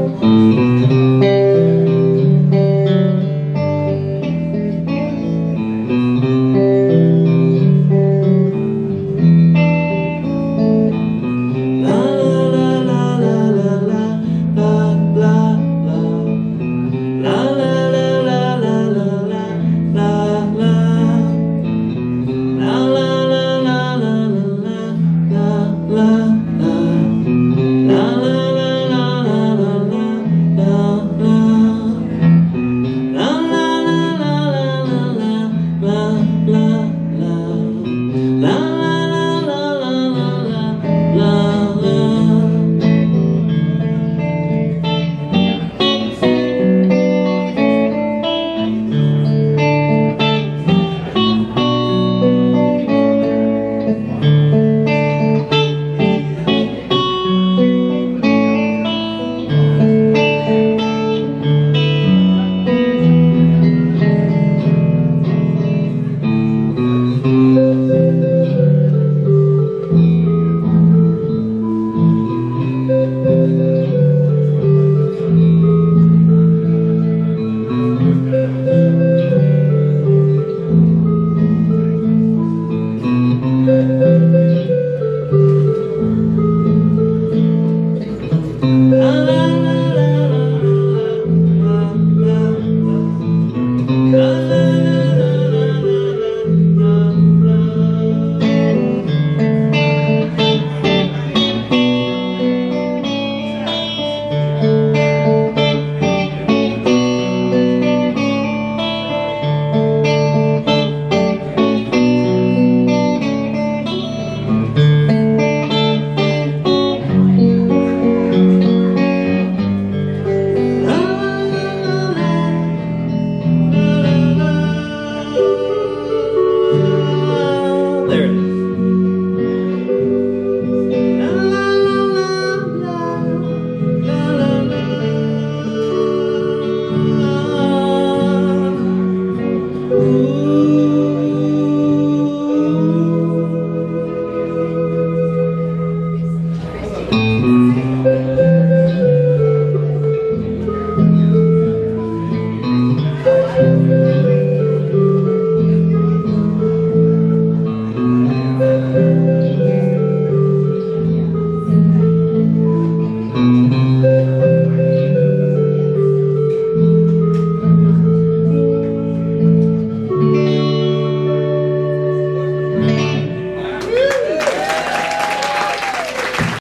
Thank la la la la